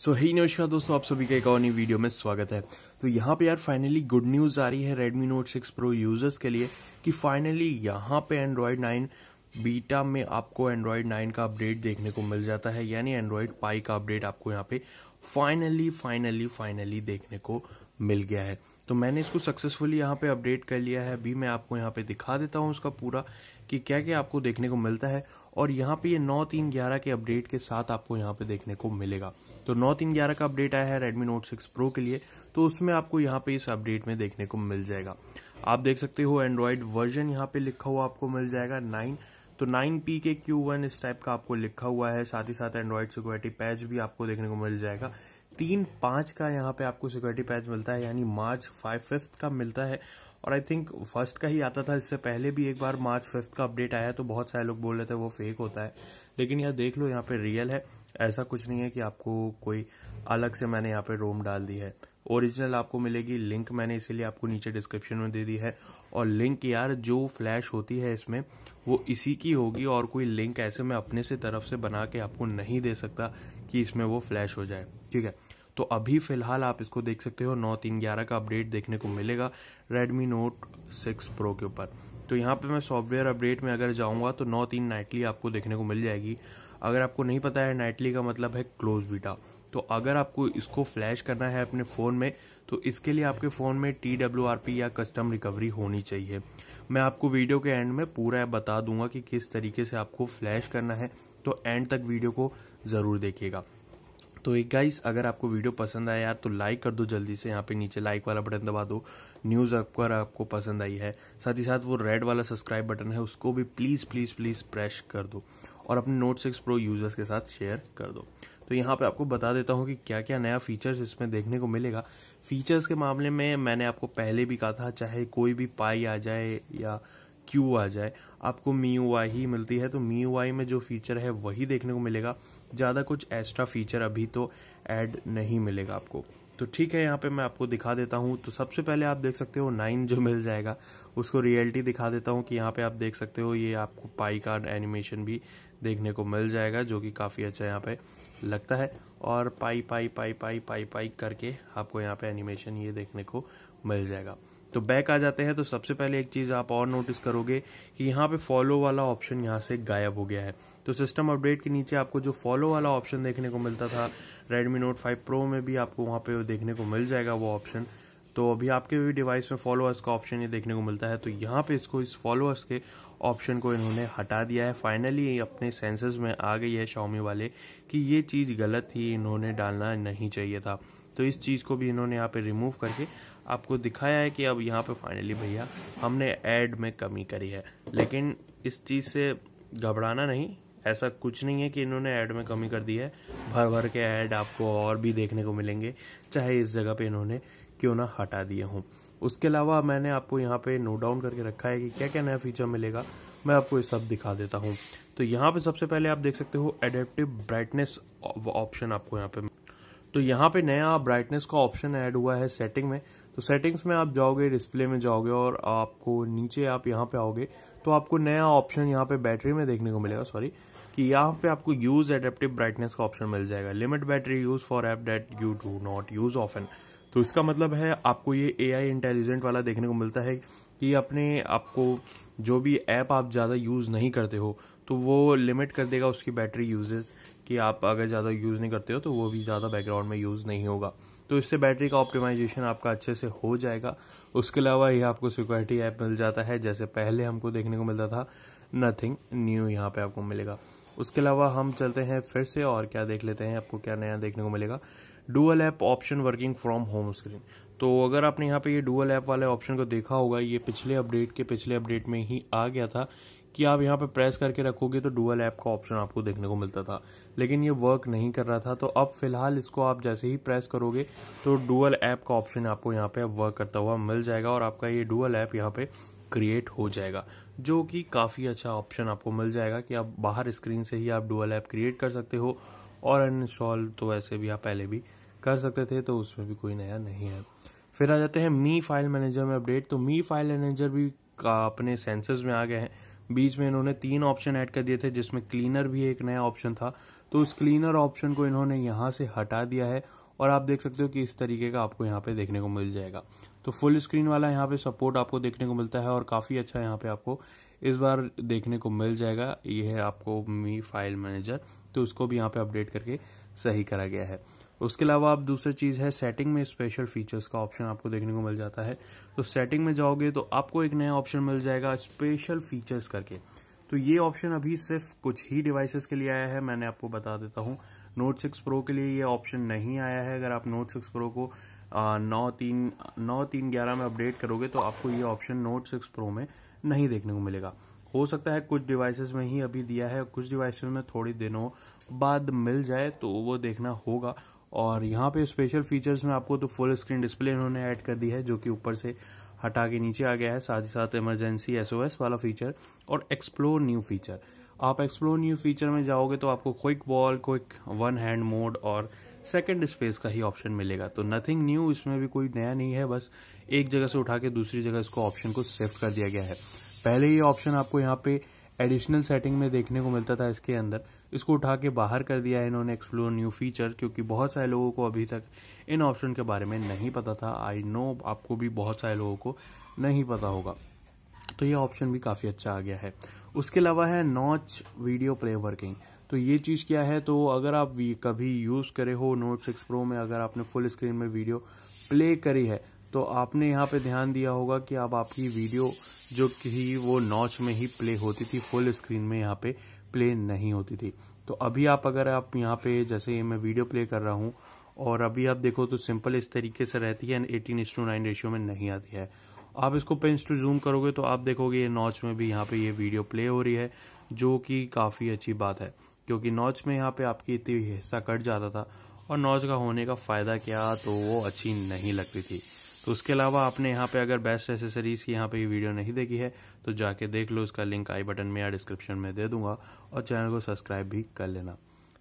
सो ही नमस्कार दोस्तों, आप सभी का एक और नई वीडियो में स्वागत है। तो यहाँ पे यार फाइनली गुड न्यूज़ आ रही है Redmi Note 6 Pro यूज़र्स के लिए कि फाइनली यहाँ पे Android 9 बीटा में आपको Android 9 का अपडेट देखने को मिल जाता है। यानी Android Pie का अपडेट आपको यहाँ पे फाइनली फाइनली फाइनली देखने को मिल गया है। तो मैंने इसको सक्सेसफुली यहाँ पे अपडेट कर लिया है। अभी मैं आपको यहाँ पे दिखा देता हूँ उसका पूरा कि क्या क्या आपको देखने को मिलता है और यहाँ पे ये नौ तीन ग्यारह के अपडेट के साथ आपको यहाँ पे देखने को मिलेगा। तो नौ तीन ग्यारह का अपडेट आया है Redmi Note 6 Pro के लिए तो उसमें आपको यहाँ पे इस अपडेट में देखने को मिल जाएगा। आप देख सकते हो एंड्रॉइड वर्जन यहाँ पे लिखा हुआ आपको मिल जाएगा नाइन तो nine P K Q one इस टाइप का आपको लिखा हुआ है, साथ ही साथ एंड्रॉइड सिक्योरिटी पैच भी आपको देखने को मिल जाएगा। तीन पाँच का यहाँ पे आपको सिक्योरिटी पैच मिलता है, यानी मार्च फाइव फिफ्थ का मिलता है। और आई थिंक फ़र्स्ट का ही आता था, इससे पहले भी एक बार मार्च फिफ्थ का अपडेट आया तो बहुत सारे लोग बोल रहे थे वो फेक होता है। लेकिन यह देख लो, यहाँ पे रियल है। ऐसा कुछ नहीं है कि आपको कोई अलग से मैंने यहाँ पे रोम डाल दी है। ओरिजिनल आपको मिलेगी लिंक मैंने इसीलिए आपको नीचे डिस्क्रिप्शन में दे दी है। और लिंक यार, जो फ्लैश होती है इसमें, वो इसी की होगी और कोई लिंक ऐसे मैं अपने से तरफ़ से बना के आपको नहीं दे सकता कि इसमें वो फ्लैश हो जाए। ठीक है? तो अभी फ़िलहाल आप इसको देख सकते हो, नौ तीन ग्यारह का अपडेट देखने को मिलेगा Redmi Note 6 Pro के ऊपर। तो यहाँ पे मैं सॉफ्टवेयर अपडेट में अगर जाऊँगा तो नौ तीन नाइटली आपको देखने को मिल जाएगी। अगर आपको नहीं पता है नाइटली का मतलब है क्लोज बीटा तो अगर आपको इसको फ्लैश करना है अपने फ़ोन में तो इसके लिए आपके फ़ोन में टीडब्ल्यूआरपी या कस्टम रिकवरी होनी चाहिए। मैं आपको वीडियो के एंड में पूरा बता दूँगा कि किस तरीके से आपको फ्लैश करना है तो एंड तक वीडियो को ज़रूर देखिएगा। तो एक गाइस अगर आपको वीडियो पसंद आया यार तो लाइक कर दो जल्दी से, यहाँ पे नीचे लाइक वाला बटन दबा दो। न्यूज़ अगर आपको पसंद आई है। साथ ही साथ वो रेड वाला सब्सक्राइब बटन है, उसको भी प्लीज़ प्लीज़ प्लीज़ प्रेस कर दो। और अपने नोट सिक्स प्रो यूज़र्स के साथ शेयर कर दो। तो यहाँ पे आपको बता देता हूँ कि क्या क्या नया फीचर्स इसमें देखने को मिलेगा। फीचर्स के मामले में मैंने आपको पहले भी कहा था, चाहे कोई भी पाई आ जाए या क्यू आ जाए, आपको मी यू ही मिलती है। तो मी यू में जो फीचर है, वही देखने को मिलेगा। ज़्यादा कुछ एक्स्ट्रा फीचर अभी तो ऐड नहीं मिलेगा आपको। तो ठीक है, यहाँ पे मैं आपको दिखा देता हूँ। तो सबसे पहले आप देख सकते हो नाइन जो मिल जाएगा, उसको रियलिटी दिखा देता हूँ कि यहाँ पे आप देख सकते हो, ये आपको पाई कार्ड एनिमेशन भी देखने को मिल जाएगा, जो कि काफ़ी अच्छा यहाँ पे लगता है। और पाई पाई पाई पाई पाई पाई करके आपको यहाँ पे एनिमेशन ये देखने को मिल जाएगा। तो बैक आ जाते हैं तो सबसे पहले एक चीज़ आप और नोटिस करोगे कि यहाँ पे फॉलो वाला ऑप्शन यहाँ से गायब हो गया है। तो सिस्टम अपडेट के नीचे आपको जो फॉलो वाला ऑप्शन देखने को मिलता था, Redmi Note 5 Pro में भी आपको वहाँ पे देखने को मिल जाएगा वो ऑप्शन तो अभी आपके भी डिवाइस में फॉलोअर्स का ऑप्शन ये देखने को मिलता है तो यहाँ पे इसको इस फॉलोअर्स के ऑप्शन को इन्होंने हटा दिया है। फाइनली अपने सेंसस में आ गई है शॉमी वाले कि ये चीज़ गलत थी इन्होंने डालना नहीं चाहिए था। तो इस चीज़ को भी इन्होंने यहाँ पे रिमूव करके आपको दिखाया है कि अब यहाँ पे फाइनली भैया, हमने ऐड में कमी करी है। लेकिन इस चीज़ से घबराना नहीं, ऐसा कुछ नहीं है कि इन्होंने ऐड में कमी कर दी है। भर भर के ऐड आपको और भी देखने को मिलेंगे, चाहे इस जगह पे इन्होंने क्यों ना हटा दिए हों। उसके अलावा मैंने आपको यहाँ पे नोट डाउन करके रखा है कि क्या क्या नया फीचर मिलेगा, मैं आपको ये सब दिखा देता हूँ। तो यहाँ पे सबसे पहले आप देख सकते हो एडेप्टिव ब्राइटनेस ऑप्शन आपको यहाँ पे तो यहाँ पे नया ब्राइटनेस का ऑप्शन ऐड हुआ है सेटिंग में। तो सेटिंग्स में आप जाओगे डिस्प्ले में जाओगे और आपको नीचे आप यहाँ पे आओगे तो आपको नया ऑप्शन यहाँ पे बैटरी में देखने को मिलेगा सॉरी कि यहाँ पे आपको यूज़ एडेप्टिव ब्राइटनेस का ऑप्शन मिल जाएगा। Limit battery use for app that you do not use often तो इसका मतलब है आपको ये ए आई इंटेलिजेंट वाला देखने को मिलता है कि अपने आपको जो भी ऐप आप ज़्यादा यूज़ नहीं करते हो तो वो लिमिट कर देगा उसकी बैटरी यूजेस कि आप अगर ज़्यादा यूज़ नहीं करते हो तो वो भी ज़्यादा बैकग्राउंड में यूज़ नहीं होगा। तो इससे बैटरी का ऑप्टिमाइजेशन आपका अच्छे से हो जाएगा। उसके अलावा ये आपको सिक्योरिटी ऐप मिल जाता है, जैसे पहले हमको देखने को मिलता था नथिंग न्यू यहाँ पे आपको मिलेगा। उसके अलावा हम चलते हैं फिर से और क्या देख लेते हैं, आपको क्या नया देखने को मिलेगा। Dual app option working from home screen तो अगर आपने यहाँ पे ये डुअल ऐप वाले ऑप्शन को देखा होगा, ये पिछले अपडेट के पिछले अपडेट में ही आ गया था कि आप यहाँ पे प्रेस करके रखोगे तो डुअल ऐप का ऑप्शन आपको देखने को मिलता था। लेकिन ये वर्क नहीं कर रहा था तो अब फ़िलहाल इसको आप जैसे ही प्रेस करोगे तो डुअल ऐप का ऑप्शन आपको यहाँ पे वर्क करता हुआ मिल जाएगा और आपका ये डुअल ऐप यहाँ पे क्रिएट हो जाएगा, जो कि काफ़ी अच्छा ऑप्शन आपको मिल जाएगा कि आप बाहर स्क्रीन से ही आप डुअल ऐप क्रिएट कर सकते हो और अनइंस्टॉल तो ऐसे भी आप पहले भी कर सकते थे तो उसमें भी कोई नया नहीं है। फिर आ जाते हैं मी फ़ाइल मैनेजर में अपडेट तो मी फ़ाइल मैनेजर भी अपने सेंसस में आ गए हैं। बीच में इन्होंने तीन ऑप्शन ऐड कर दिए थे, जिसमें क्लीनर भी एक नया ऑप्शन था। तो उस क्लीनर ऑप्शन को इन्होंने यहाँ से हटा दिया है, और आप देख सकते हो कि इस तरीके का आपको यहाँ पे देखने को मिल जाएगा। तो फुल स्क्रीन वाला यहाँ पे सपोर्ट आपको देखने को मिलता है, और काफ़ी अच्छा यहाँ पे आपको इस बार देखने को मिल जाएगा। ये है आपको मी फ़ाइल मैनेजर तो उसको भी यहाँ पे अपडेट करके सही करा गया है। उसके अलावा आप दूसरी चीज़ है सेटिंग में स्पेशल फीचर्स का ऑप्शन आपको देखने को मिल जाता है। तो सेटिंग में जाओगे तो आपको एक नया ऑप्शन मिल जाएगा स्पेशल फीचर्स करके। तो ये ऑप्शन अभी सिर्फ़ कुछ ही डिवाइसेस के लिए आया है, मैंने आपको बता देता हूँ। नोट सिक्स प्रो के लिए ये ऑप्शन नहीं आया है। अगर आप नोट सिक्स प्रो को नौ तीन नौ तीन ग्यारह में अपडेट करोगे तो आपको ये ऑप्शन नोट सिक्स प्रो में नहीं देखने को मिलेगा। हो सकता है कुछ डिवाइसेस में ही अभी दिया है, कुछ डिवाइसेस में थोड़ी दिनों बाद मिल जाए तो वो देखना होगा। और यहाँ पे स्पेशल फीचर्स में आपको तो फुल स्क्रीन डिस्प्ले इन्होंने ऐड कर दी है, जो कि ऊपर से हटा के नीचे आ गया है। साथ ही साथ इमरजेंसी एसओएस वाला फीचर और एक्सप्लोर न्यू फीचर आप एक्सप्लोर न्यू फीचर में जाओगे तो आपको quick ball quick one hand mode और सेकेंड स्पेस का ही ऑप्शन मिलेगा। तो नथिंग न्यू इसमें भी कोई नया नहीं है, बस एक जगह से उठा के दूसरी जगह इसको ऑप्शन को शिफ्ट कर दिया गया है। पहले ये ऑप्शन आपको यहाँ पे एडिशनल सेटिंग में देखने को मिलता था इसके अंदर। इसको उठा के बाहर कर दिया है इन्होंने एक्सप्लोर न्यू फीचर क्योंकि बहुत सारे लोगों को अभी तक इन ऑप्शन के बारे में नहीं पता था। आई नो आपको भी बहुत सारे लोगों को नहीं पता होगा। तो ये ऑप्शन भी काफ़ी अच्छा आ गया है। उसके अलावा है नॉच वीडियो प्ले वर्किंग तो ये चीज़ क्या है? तो अगर आप कभी यूज़ करे हो नोट सिक्स प्रो में, अगर आपने फुल स्क्रीन में वीडियो प्ले करी है तो आपने यहाँ पे ध्यान दिया होगा कि अब आपकी वीडियो जो कि वो नॉच में ही प्ले होती थी फुल स्क्रीन में यहाँ पे प्ले नहीं होती थी। तो अभी आप अगर आप यहाँ पे, जैसे मैं वीडियो प्ले कर रहा हूँ और अभी आप देखो तो सिंपल इस तरीके से रहती है एटीन इस टू नाइन रेशियो में नहीं आती है। आप इसको पेंस टू जूम करोगे तो आप देखोगे ये नॉच में भी यहाँ पे ये वीडियो प्ले हो रही है, जो कि काफ़ी अच्छी बात है। क्योंकि नॉच में यहाँ पे आपकी इतनी हिस्सा कट जाता था और नॉच का होने का फ़ायदा क्या तो वो अच्छी नहीं लगती थी। तो उसके अलावा आपने यहाँ पे अगर बेस्ट एसेसरीज की यहाँ पे ये वीडियो नहीं देखी है तो जाके देख लो, उसका लिंक आई बटन में या डिस्क्रिप्शन में दे दूँगा, और चैनल को सब्सक्राइब भी कर लेना।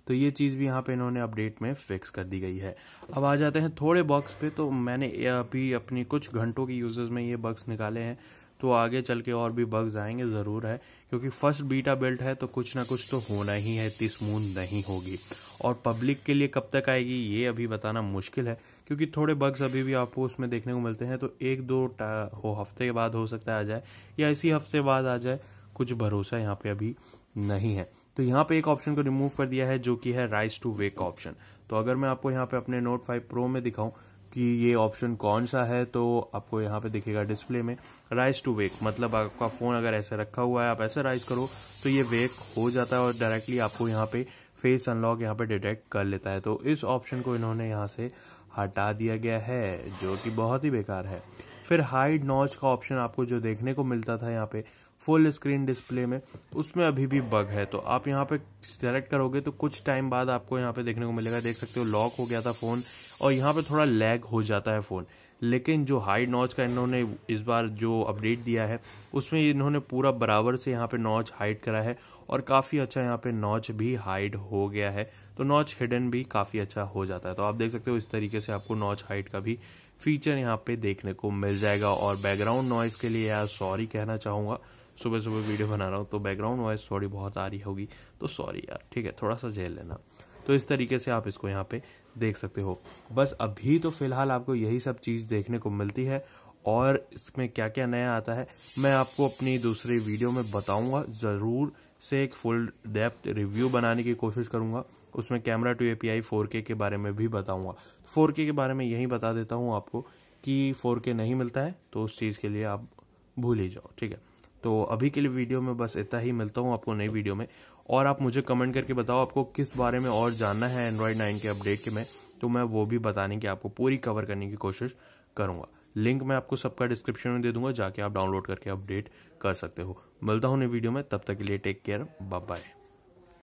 तो ये चीज़ भी यहाँ पे इन्होंने अपडेट में फिक्स कर दी गई है। अब आ जाते हैं थोड़े बग्स पे तो मैंने अभी अपनी कुछ घंटों की यूज़र्स में ये बग्स निकाले हैं। तो आगे चल के और भी बग्स आएँगे, ज़रूर है। क्योंकि फ़र्स्ट बीटा बिल्ट है तो कुछ ना कुछ तो होना ही है, इतनी स्मूथ नहीं होगी। और पब्लिक के लिए कब तक आएगी, ये अभी बताना मुश्किल है। क्योंकि थोड़े बग्स अभी भी आपको उसमें देखने को मिलते हैं तो एक दो हो, हफ़्ते के बाद हो सकता है आ जाए, या इसी हफ़्ते बाद आ जाए, कुछ भरोसा यहाँ पे अभी नहीं है। तो यहाँ पे एक ऑप्शन को रिमूव कर दिया है, जो कि है राइस टू वेक ऑप्शन तो अगर मैं आपको यहाँ पे अपने नोट फाइव प्रो में दिखाऊँ कि ये ऑप्शन कौन सा है तो आपको यहाँ पे दिखेगा डिस्प्ले में राइज टू वेक मतलब आपका फ़ोन अगर ऐसे रखा हुआ है, आप ऐसे राइज करो तो ये वेक हो जाता है और डायरेक्टली आपको यहाँ पे फेस अनलॉक यहाँ पे डिटेक्ट कर लेता है। तो इस ऑप्शन को इन्होंने यहाँ से हटा दिया गया है, जो कि बहुत ही बेकार है। फिर हाइड नॉच का ऑप्शन आपको जो देखने को मिलता था यहाँ पे फुल स्क्रीन डिस्प्ले में उसमें अभी भी बग है। तो आप यहाँ पे सेलेक्ट करोगे तो कुछ टाइम बाद आपको यहाँ पे देखने को मिलेगा। देख सकते हो लॉक हो गया था फ़ोन और यहाँ पे थोड़ा लैग हो जाता है फ़ोन लेकिन जो हाइड नॉच का इन्होंने इस बार जो अपडेट दिया है, उसमें इन्होंने पूरा बराबर से यहाँ पे नॉच हाइड करा है और काफ़ी अच्छा यहाँ पे नॉच भी हाइड हो गया है। तो नॉच हिडन भी काफ़ी अच्छा हो जाता है। तो आप देख सकते हो इस तरीके से आपको नॉच हाइड का भी फीचर यहाँ पे देखने को मिल जाएगा। और बैकग्राउंड नॉइज़ के लिए यार सॉरी कहना चाहूँगा। सुबह सुबह वीडियो बना रहा हूँ तो बैकग्राउंड वॉइस थोड़ी बहुत आ रही होगी। तो सॉरी यार, ठीक है, थोड़ा सा झेल लेना। तो इस तरीके से आप इसको यहाँ पे देख सकते हो। बस अभी तो फ़िलहाल आपको यही सब चीज़ देखने को मिलती है, और इसमें क्या क्या नया आता है, मैं आपको अपनी दूसरी वीडियो में बताऊँगा। ज़रूर से एक फुल डेप्थ रिव्यू बनाने की कोशिश करूँगा। उसमें camera two A P I four के बारे में भी बताऊँगा। फोर के बारे में यही बता देता हूँ आपको कि फोर के नहीं मिलता है तो उस चीज़ के लिए आप भूल ही जाओ, ठीक है। तो अभी के लिए वीडियो में बस इतना ही। मिलता हूँ आपको नई वीडियो में। और आप मुझे कमेंट करके बताओ आपको किस बारे में और जानना है एंड्रॉयड नाइन के अपडेट के में। तो मैं वो भी बताने की आपको पूरी कवर करने की कोशिश करूँगा। लिंक मैं आपको सबका डिस्क्रिप्शन में दे दूँगा, जाके आप डाउनलोड करके अपडेट कर सकते हो। मिलता हूँ नई वीडियो में। तब तक के लिए टेक केयर बाय बाय